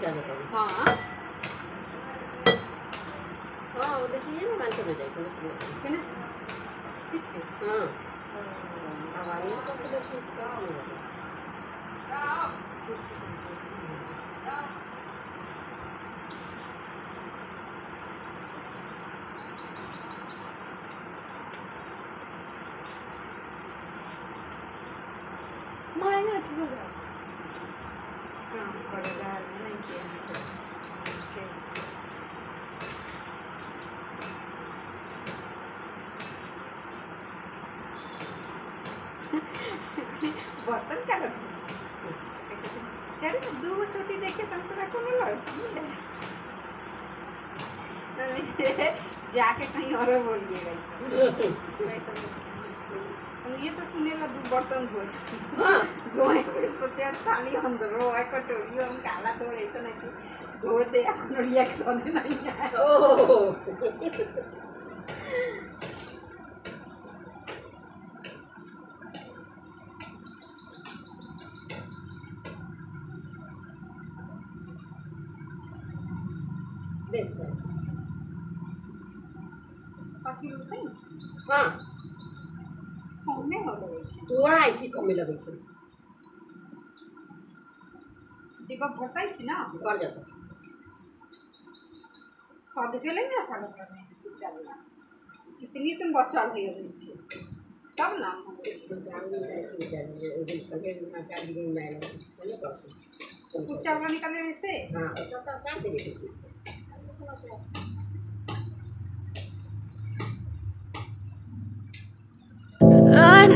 जाता हाँ हाँ वो काम करेगा नहीं किया बर्तन क्या रखो। यार दो छोटी देखे तुम तो रखो ना जाके कहीं और बोलिएगा ये वैसा। हम ये तो सुने ला दो बर्तन धोए। हाँ। धोए सोचे थाली अंदर रो है कटोरी हम काला धो ऐसा नहीं। कि धो दे अपनो रिएक्शन नहीं है ओह। देखते हैं पाछी हाँ। हो थोड़ा ऐसी कमी लगे डिब्बा भरताई थी ना जाता साध के ले ना साल करने चलना कितनी से बच्चा है अभी छे तब ना कुछ चावल निकाले ऐसे I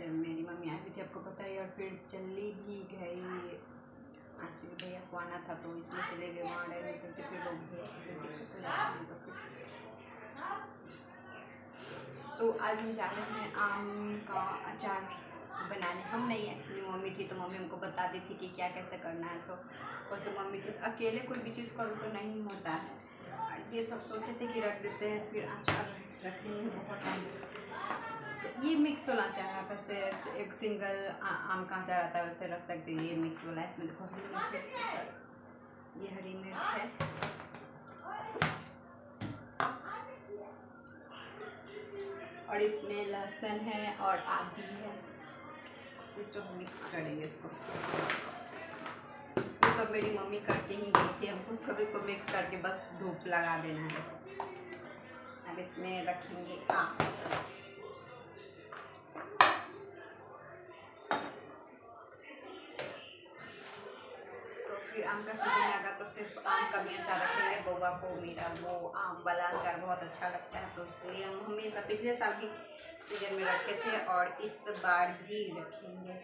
जब मेरी मम्मी आई हुई थी आपको पता है और फिर चली भी गई। आज भैया को आना था तो इसलिए चले गए वहाँ रह नहीं सकते फिर लोग की है, तो तो आज हम जा रहे हैं आम का अचार बनाने। हम नहीं एक्चुअली मम्मी थी तो मम्मी हमको बता दी थी कि क्या कैसे करना है तो वैसे मम्मी थी। अकेले कोई भी चीज़ करो तो नहीं होता है। ये सब सोचे थे कि रख देते हैं, फिर अचार रखने में बहुत टाइम ये मिक्स वाला अचार है वैसे एक सिंगल आम का अचार आता है वैसे रख सकते हैं। ये मिक्स वाला, इसमें देखो, हरी मिर्च ये हरी मिर्च है। और इसमें लहसुन है और आदि है। ये सब मिक्स करेंगे इसको। मेरी मम्मी करके ही गई थी, हमको सब इसको मिक्स करके बस धूप लगा देना है। अब इसमें रखेंगे आम। तो फिर आम का सीज़न आएगा तो सिर्फ़ आम का भी अचार रखेंगे बउआ को मेरा वो आम वाला अचार बहुत अच्छा लगता है तो इसलिए हम हमेशा पिछले साल भी सीज़न में रखे थे और इस बार भी रखेंगे।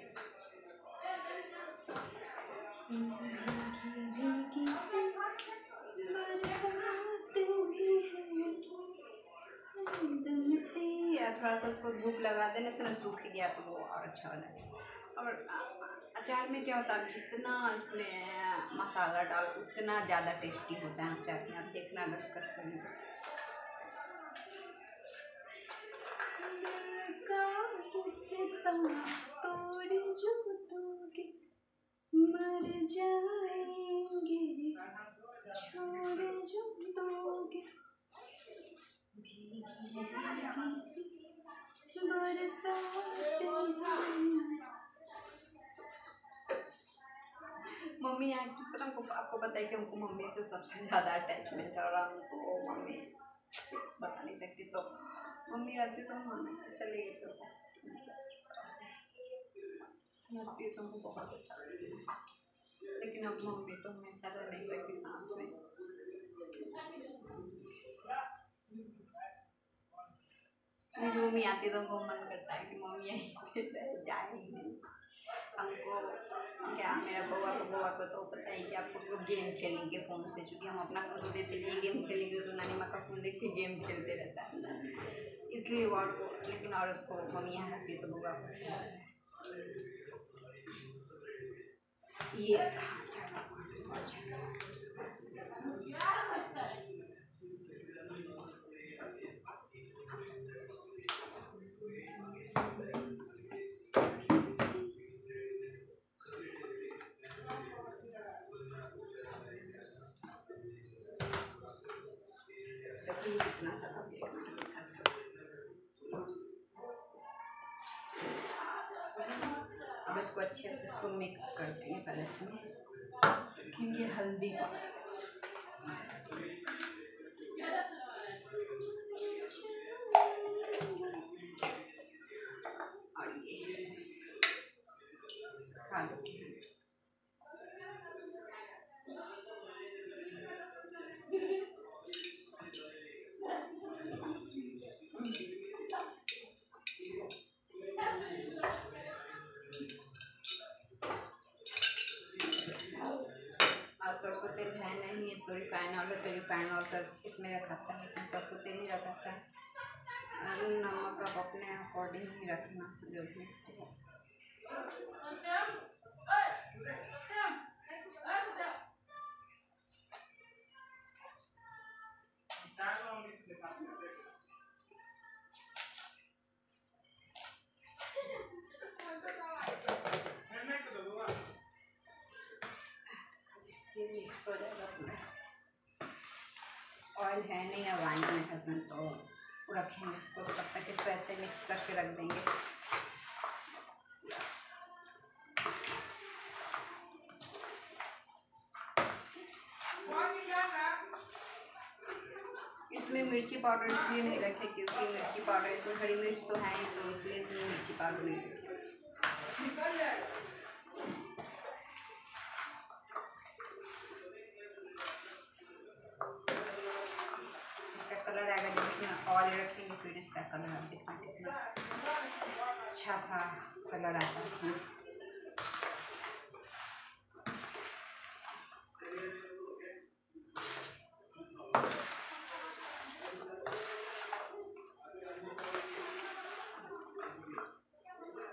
या थोड़ा सा उसको धूप लगा देने से ना सूख गया तो वो और अच्छा जाएगा और अचार में क्या होता है जितना इसमें मसाला डाल, उतना ज़्यादा टेस्टी होता है अचार में। आप देखना रख कर जाएँगे, छोड़ जो दोगे भीगी भीगी सी मम्मी एक्चुअली पता हमको आपको है कि हमको मम्मी से सबसे ज़्यादा अटैचमेंट है और हमको मम्मी बता नहीं सकती। तो मम्मी रहती तो हम चले गए तो बस रहती तो हमको बहुत अच्छा लगता लेकिन अब मम्मी तो हमेशा रह नहीं सकती साथ में। मेरी मम्मी आती तो हमको मन करता है कि मम्मी यहीं पे जाए हमको, क्या, मेरा बउआ को बउआ को तो पता ही कि आप उसको गेम खेलेंगे फ़ोन से, चूँकि हम अपना फ़ोन तो देते नहीं गेम खेलेंगे तो नानी माँ का फ़ोन लेके गेम खेलते रहता है। इसलिए और को, लेकिन और उसको मम्मी यहाँ रखती है तो बउआ को अच्छा लगता है। ये अच्छे अच्छे से इसको मिक्स कर देंगे पहले से। रखेंगे हल्दी और ऑयल है तो रिफाइन ऑयल तो इसमें रखा था इसमें सरसों तेल ही रखा था। और नमक आप अपने अकॉर्डिंग ही रखना जो भी। हो जाएगा पूरा ऑयल है नहीं, अब आएँगे मेरे हस्बैंड तो रखेंगे इसको, तब तक इसको ऐसे मिक्स करके रख देंगे। इसमें मिर्ची पाउडर इसलिए नहीं रखे क्योंकि मिर्ची पाउडर, इसमें हरी मिर्च तो है ही तो इसलिए इसमें मिर्ची पाउडर नहीं रखे इसका कलर जब इसमें ऑयल रखेंगे फिर इसका कलर आप देखना कितना अच्छा सा कलर आता है इसमें।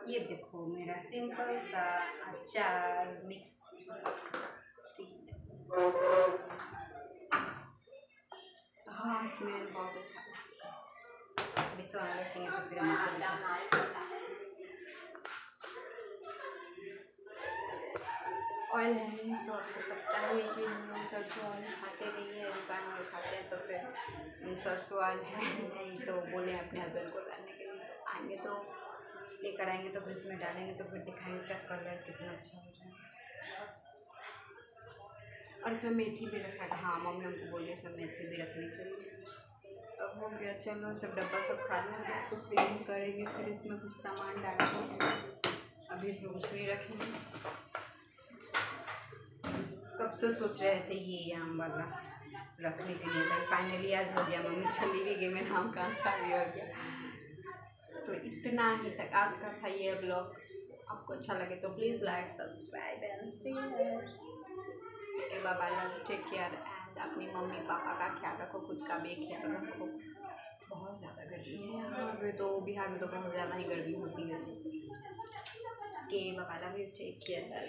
ये देखो, मेरा सिंपल सा अचार मिक्स सी हाँ स्मेल बहुत अच्छा है। अभी सो रखेंगे तो फिर। ऑयल है नहीं तो आपको पता ही है कि हम लोग सरसों ऑयल खाते नहीं है रिफाइन ऑयल खाते हैं तो फिर सरसों ऑयल है नहीं तो बोले अपने हस्बैंड को लाने के लिए तो आएँगे तो लेकर आएँगे तो फिर उसमें डालेंगे तो फिर दिखाएँगे इसका कलर कितना अच्छा हो जाएगा और इसमें मेथी भी रखा था। हाँ मम्मी हमको बोली इसमें मेथी भी रखनी चाहिए। अब हो गया, चलो सब डब्बा सब खा लें फिर इसको क्लीन करेंगे, फिर इसमें कुछ सामान डालेंगे। अभी इसमें कुछ नहीं रखेंगे। कब से सोच रहे थे ये आम वाला रखने के लिए? तो फाइनली आज हो गया। मम्मी चली भी गई, मेरा आम का भी हो गया? तो इतना ही तक आज का था ये ब्लॉग आपको अच्छा लगे तो please like subscribe and share okay Baba love take care and अपनी मम्मी पापा का ख्याल रखो, खुद का भी ख्याल रखो। बहुत ज़्यादा गर्मी है यहाँ पे तो बिहार में तो बहुत ज़्यादा ही गर्मी होती है तो। के बाबा लव टेक केयर